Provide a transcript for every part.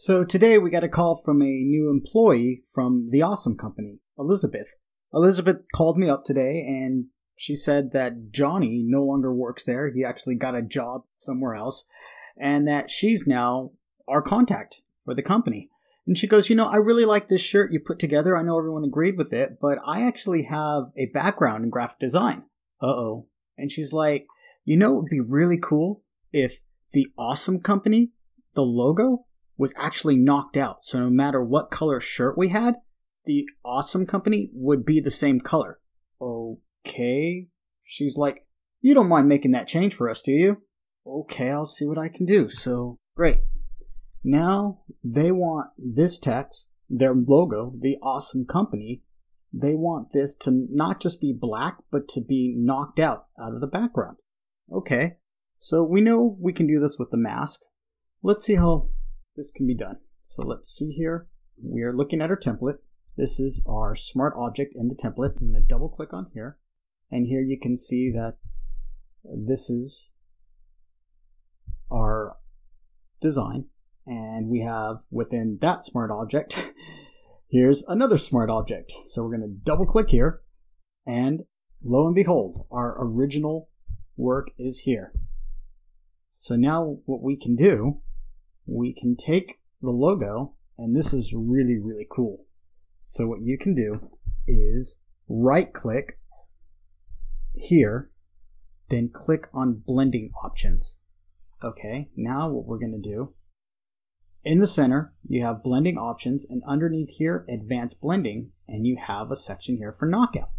So today we got a call from a new employee from the Awesome Company, Elizabeth. Elizabeth called me up today and she said that Johnny no longer works there. He actually got a job somewhere else and that she's now our contact for the company. And she goes, You know, I really like this shirt you put together. I know everyone agreed with it, but I actually have a background in graphic design. Uh oh. And she's like, You know, it would be really cool if the Awesome Company, the logo, was actually knocked out. So no matter what color shirt we had, the Awesome Company would be the same color. Okay. She's like, You don't mind making that change for us, do you? Okay, I'll see what I can do. So, great. Now they want this text, their logo, the Awesome Company, they want this to not just be black, but to be knocked out out of the background. Okay, so we know we can do this with the mask. Let's see how this can be done. So let's see here. We are looking at our template. This is our smart object in the template. I'm going to double click on here. And here you can see that this is our design. And we have within that smart object, here's another smart object. So we're going to double click here. And lo and behold, our original work is here. So now what we can do, we can take the logo, and this is really, really cool. So what you can do is right click here, then click on blending options. Okay, now what we're going to do, in the center, you have blending options, and underneath here, advanced blending, and you have a section here for knockout.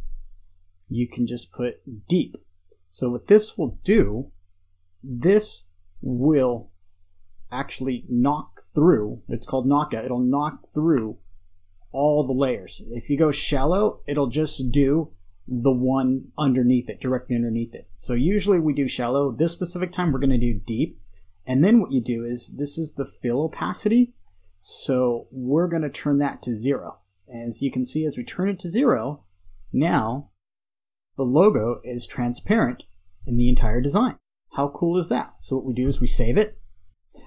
You can just put deep. So what this will do, this will actually knock through, it's called knockout, it'll knock through all the layers. If you go shallow, it'll just do the one underneath it, directly underneath it. So usually we do shallow. This specific time we're going to do deep. And then what you do is this is the fill opacity. So we're going to turn that to zero. As you can see, as we turn it to zero, now the logo is transparent in the entire design. How cool is that? So what we do is we save it.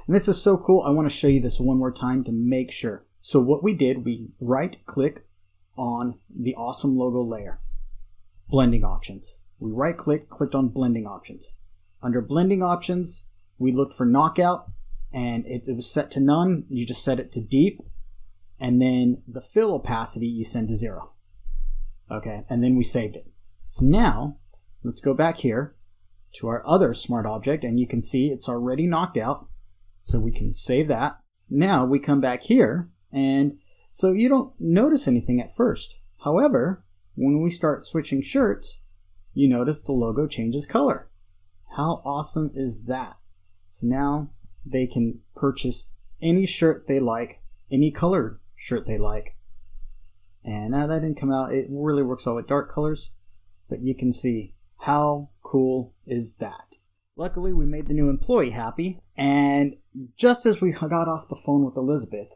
And this is so cool. I want to show you this one more time to make sure. So what we did, we right click on the awesome logo layer blending options. We right click, clicked on blending options. Under blending options, we looked for knockout and it, it, was set to none. You just set it to deep. And then the fill opacity you send to zero. Okay, and then we saved it. So now, let's go back here to our other smart object and you can see it's already knocked out. So we can save that. Now we come back here and so you don't notice anything at first. However, when we start switching shirts, you notice the logo changes color. How awesome is that? So now they can purchase any shirt they like, any color shirt they like. And now that didn't come out, it really works well with dark colors, but you can see how cool is that? Luckily, we made the new employee happy, and just as we got off the phone with Elizabeth,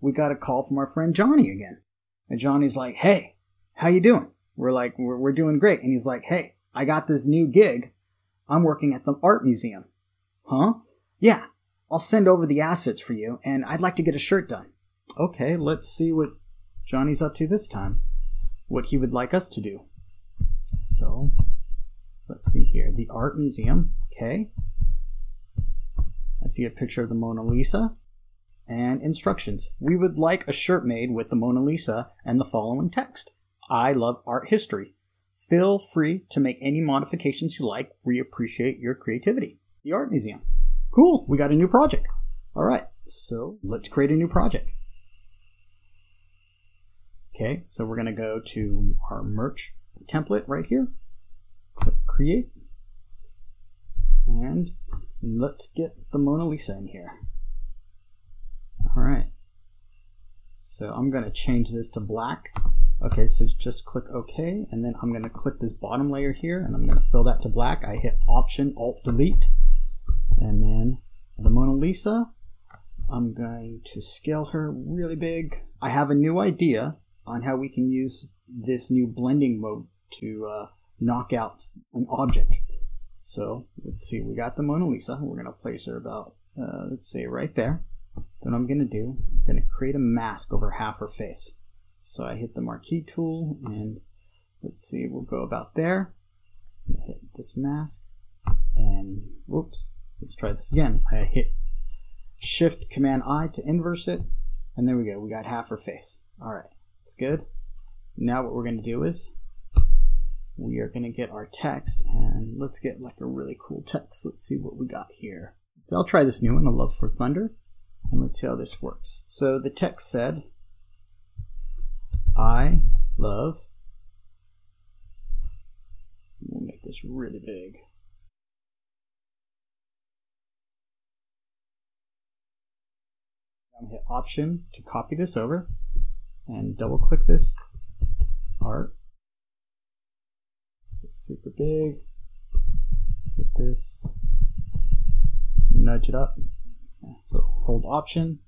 we got a call from our friend Johnny again. And Johnny's like, "Hey, how you doing? We're like, we're, we're doing great. And he's like, hey, I got this new gig. I'm working at the art museum. Huh? Yeah, I'll send over the assets for you, and I'd like to get a shirt done. Okay, let's see what Johnny's up to this time. What he would like us to do. So, let's see here. The art museum. Okay. I see a picture of the Mona Lisa and instructions. We would like a shirt made with the Mona Lisa and the following text. I love art history. Feel free to make any modifications you like. We appreciate your creativity. The Art Museum. Cool, we got a new project. All right, so let's create a new project. Okay, so we're going to go to our merch template right here. Create. And let's get the Mona Lisa in here. All right. So I'm going to change this to black Okay, so just click OK, and then I'm going to click this bottom layer here, and I'm going to fill that to black. I hit Option Alt Delete, and then the Mona Lisa. I'm going to scale her really big. I have a new idea on how we can use this new blending mode to uh, knock out an object. So let's see, we got the Mona Lisa. We're going to place her about, uh, let's say, right there. then I'm going to do, I'm going to create a mask over half her face. So I hit the marquee tool and let's see, we'll go about there. Hit this mask and whoops, let's try this again. I hit Shift Command I to inverse it and there we go, we got half her face. All right, that's good. Now what we're going to do is we are going to get our text and let's get like a really cool text. Let's see what we got here. So I'll try this new one, A Love for Thunder, and let's see how this works. So the text said, I love, we'll make this really big. I'm going to hit Option to copy this over and double click this art. It's super big. Get this, nudge it up. So hold Option,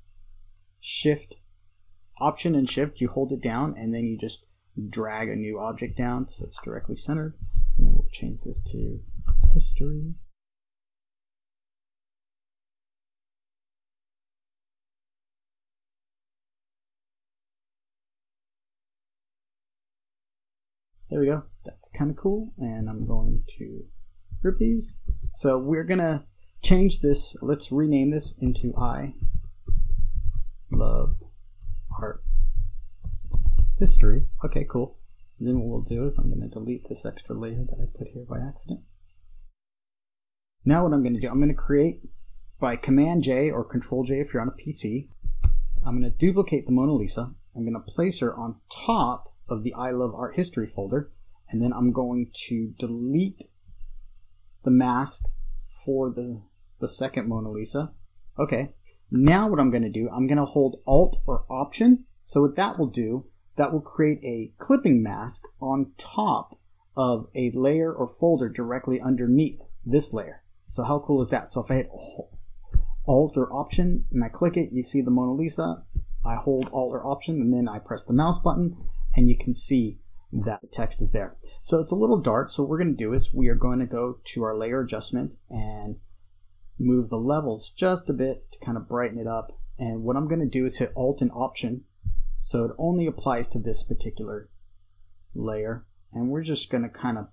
Shift, Option and Shift, you hold it down and then you just drag a new object down so it's directly centered. And then we'll change this to history. There we go. That's kind of cool. And I'm going to group these. So we're going to change this. Let's rename this into I love art history. Okay, cool. And then what we'll do is I'm going to delete this extra layer that I put here by accident. Now what I'm going to do, I'm going to create by Command J or Control J if you're on a PC. I'm going to duplicate the Mona Lisa. I'm going to place her on top of the I Love Art History folder, and then I'm going to delete the mask for the, the second Mona Lisa. Okay, now what I'm going to do, I'm going to hold Alt or Option. So what that will do, that will create a clipping mask on top of a layer or folder directly underneath this layer. So how cool is that? So if I hit Alt or Option and I click it, you see the Mona Lisa. I hold Alt or Option and then I press the mouse button and you can see that the text is there. So it's a little dark. So what we're going to do is we are going to go to our layer adjustment and move the levels just a bit to kind of brighten it up. And what I'm going to do is hit Alt and Option. So it only applies to this particular layer. And we're just going to kind of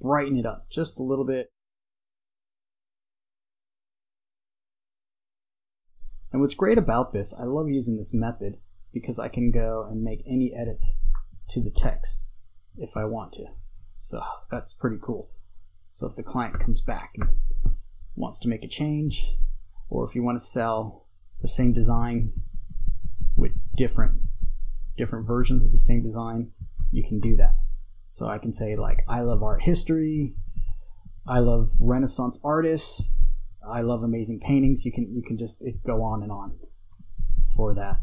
brighten it up just a little bit. And what's great about this, I love using this method, because I can go and make any edits to the text if I want to. So that's pretty cool. So if the client comes back and wants to make a change, or if you want to sell the same design with different different versions of the same design, you can do that. So I can say like I love art history, I love Renaissance artists, I love amazing paintings. You can you can just go on and on for that.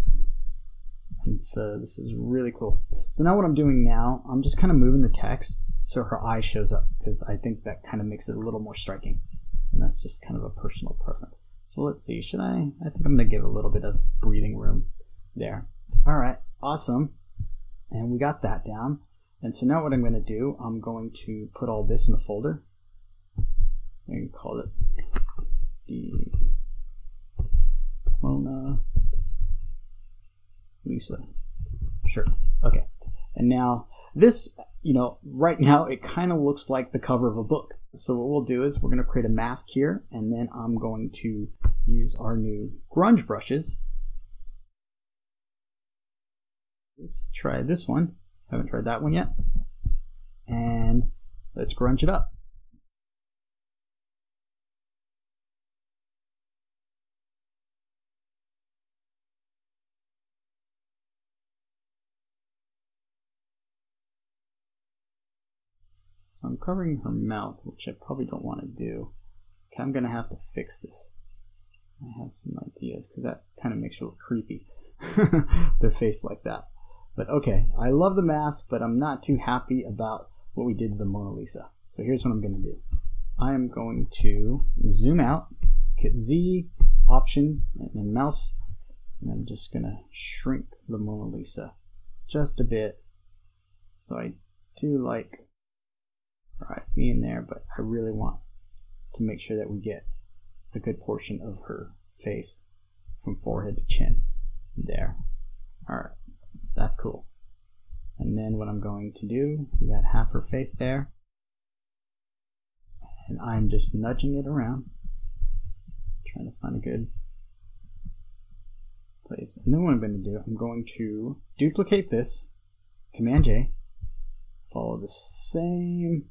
And so this is really cool. So now what I'm doing now, I'm just kind of moving the text so her eye shows up because I think that kind of makes it a little more striking. And that's just kind of a personal preference. So let's see, should I? I think I'm going to give a little bit of breathing room there. All right, awesome. And we got that down. And so now what I'm going to do, I'm going to put all this in a folder. We call it the Mona Lisa. Sure. Okay. And now this, you know, right now it kind of looks like the cover of a book. So what we'll do is we're going to create a mask here and then I'm going to use our new grunge brushes. Let's try this one. Haven't tried that one yet. And let's grunge it up. So I'm covering her mouth, which I probably don't want to do. Okay, I'm going to have to fix this. I have some ideas because that kind of makes her look creepy. Their face like that. But okay, I love the mask, but I'm not too happy about what we did to the Mona Lisa. So here's what I'm going to do. I am going to zoom out, hit Z, Option, and then mouse, and I'm just going to shrink the Mona Lisa just a bit. So I do like right, being there, but I really want to make sure that we get a good portion of her face from forehead to chin. There. Alright, that's cool. And then what I'm going to do, we got half her face there. And I'm just nudging it around. Trying to find a good place. And then what I'm going to do, I'm going to duplicate this, Command J, follow the same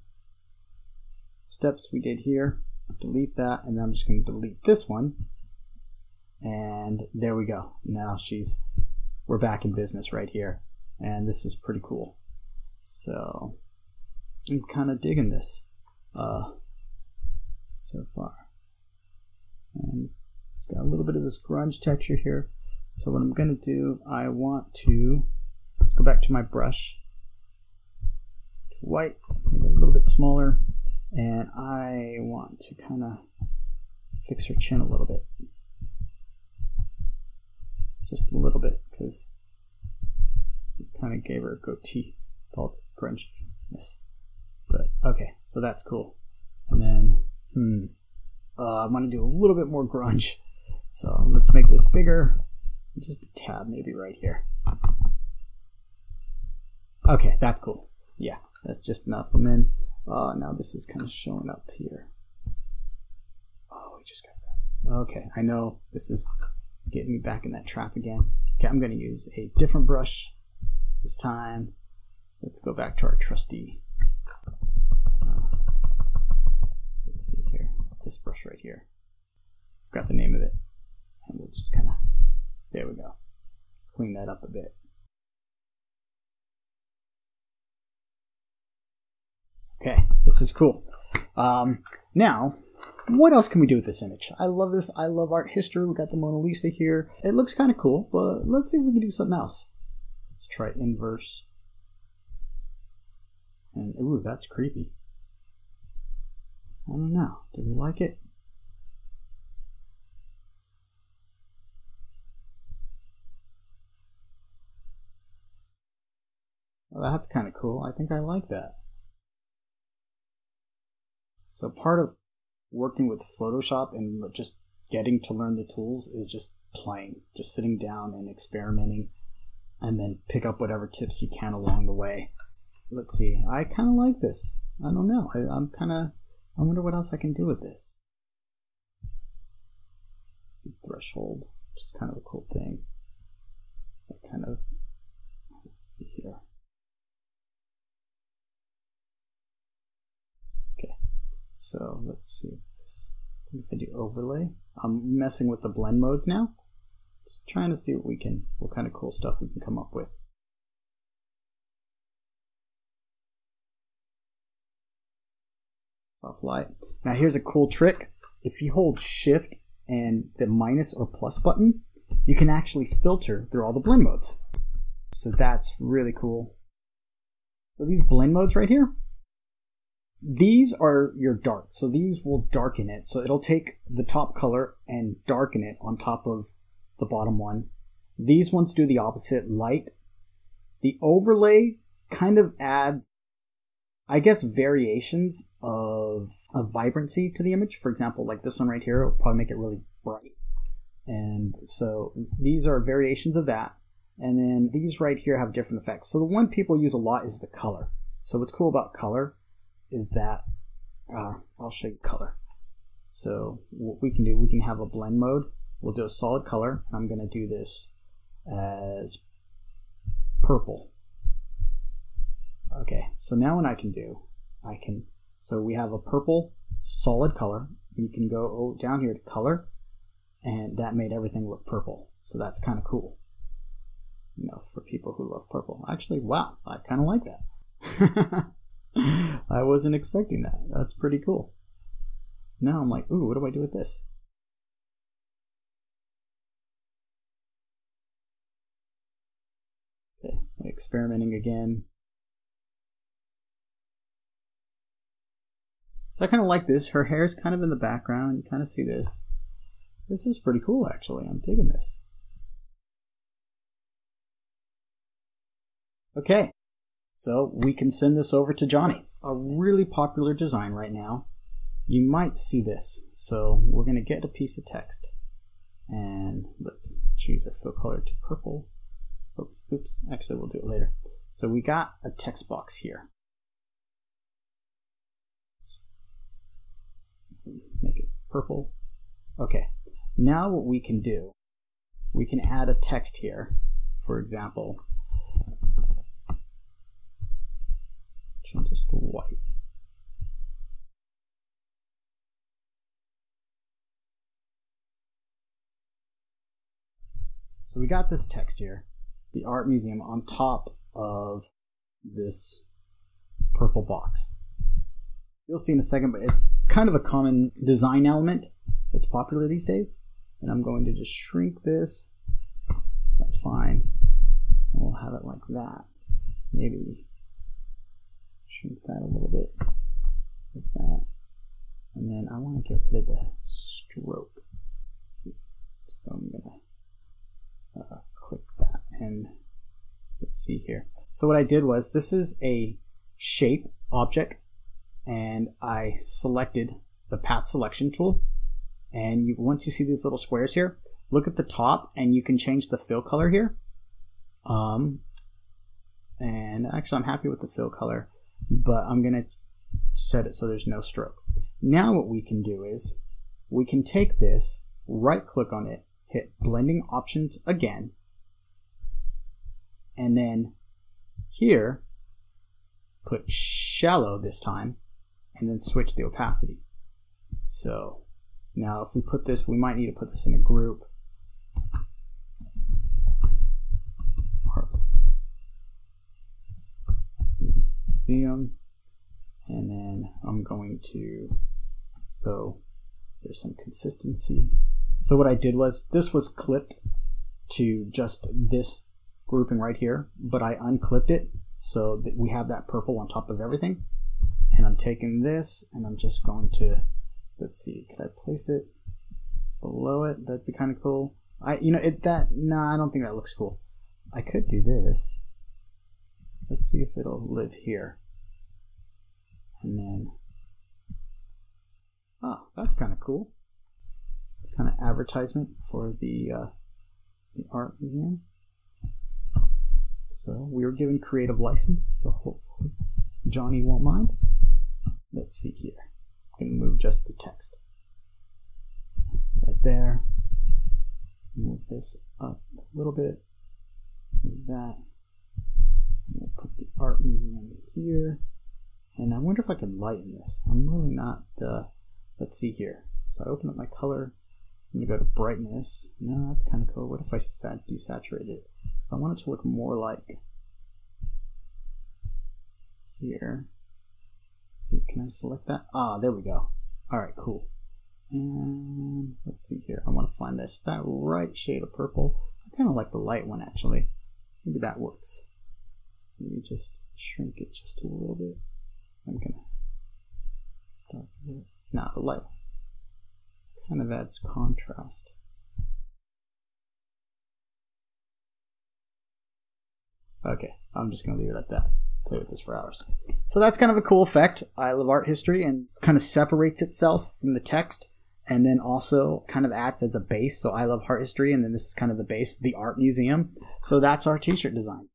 steps we did here, delete that, and then I'm just going to delete this one. And there we go. Now she's, we're back in business right here. And this is pretty cool. So I'm kind of digging this uh, so far. And it's got a little bit of this grunge texture here. So what I'm going to do, I want to, let's go back to my brush, to white, it a little bit smaller, and I want to kind of fix her chin a little bit. Just a little bit, because it kind of gave her a goatee, all this grunchiness. But, okay, so that's cool. And then, hmm, uh, I want to do a little bit more grunge. So let's make this bigger just a tab maybe right here. Okay, that's cool. Yeah, that's just enough. And then uh, now this is kind of showing up here. Oh, we just got that. Okay, I know this is getting me back in that trap again. Okay, I'm going to use a different brush this time. Let's go back to our trusty. Uh, let's see here. This brush right here. Forgot the name of it. And we'll just kind of there we go. Clean that up a bit. Okay, this is cool. Um, now, what else can we do with this image? I love this. I love art history. We got the Mona Lisa here. It looks kind of cool, but let's see if we can do something else. Let's try inverse. And ooh, that's creepy. I don't know. Do we like it? Well, that's kind of cool. I think I like that. So part of working with Photoshop and just getting to learn the tools is just playing, just sitting down and experimenting, and then pick up whatever tips you can along the way. Let's see. I kind of like this. I don't know. I, I'm kind of. I wonder what else I can do with this. Let's do threshold, which is kind of a cool thing. Kind of. Let's see here. So let's see if this, if I do overlay, I'm messing with the blend modes now. Just trying to see what we can, what kind of cool stuff we can come up with. Soft light. Now here's a cool trick. If you hold shift and the minus or plus button, you can actually filter through all the blend modes. So that's really cool. So these blend modes right here, these are your dark. So these will darken it. So it'll take the top color and darken it on top of the bottom one. These ones do the opposite, light. The overlay kind of adds, I guess, variations of, of vibrancy to the image. For example, like this one right here will probably make it really bright. And so these are variations of that. And then these right here have different effects. So the one people use a lot is the color. So what's cool about color is that uh, I'll show you color. So what we can do, we can have a blend mode. We'll do a solid color. I'm going to do this as purple. Okay, so now what I can do, I can, so we have a purple solid color. You can go down here to color, and that made everything look purple. So that's kind of cool. You know, for people who love purple. Actually, wow, I kind of like that. I wasn't expecting that. That's pretty cool. Now I'm like, ooh, what do I do with this? Okay, experimenting again. So I kind of like this. Her hair's kind of in the background. You kind of see this. This is pretty cool, actually. I'm digging this. Okay, so we can send this over to Johnny. A really popular design right now. You might see this. So we're going to get a piece of text. And let's choose our fill color to purple. Oops, oops, actually we'll do it later. So we got a text box here. Make it purple. Okay, now what we can do, we can add a text here. For example, to white. So we got this text here, the art museum on top of this purple box. You'll see in a second, but it's kind of a common design element that's popular these days. And I'm going to just shrink this. That's fine. And we'll have it like that. Maybe shrink that a little bit like that. And then I want to get rid of the stroke. So I'm going to uh, click that and let's see here. So what I did was this is a shape object and I selected the path selection tool and you once you see these little squares here look at the top and you can change the fill color here um, and actually I'm happy with the fill color but I'm gonna set it so there's no stroke now what we can do is we can take this right click on it hit blending options again and then here put shallow this time and then switch the opacity. So now if we put this, we might need to put this in a group. Museum. And then I'm going to, so there's some consistency. So what I did was, this was clipped to just this grouping right here, but I unclipped it so that we have that purple on top of everything. And I'm taking this and I'm just going to, let's see, could I place it below it? That'd be kind of cool. I, you know, it that, nah, I don't think that looks cool. I could do this. Let's see if it'll live here. And then, oh, that's kind of cool. Kind of advertisement for the, uh, the art museum. So we were given creative license, so hopefully Johnny won't mind. Let's see here. I'm going to move just the text. Right there. Move this up a little bit. Move that. We'll put the art museum here. And I wonder if I can lighten this. I'm really not, uh, let's see here. So I open up my color. I'm to go to brightness. No, that's kind of cool. What if I desaturate it? Because I want it to look more like here. Let's see, can I select that? Ah, there we go. All right, cool. And let's see here. I want to find this that right shade of purple. I kind of like the light one actually. Maybe that works. Maybe just shrink it just a little bit. I'm gonna the light kind of adds contrast. Okay, I'm just gonna leave it at that play with this for hours. So that's kind of a cool effect. I love art history and it kind of separates itself from the text and then also kind of acts as a base. So I love art history and then this is kind of the base, the art museum. So that's our t-shirt design.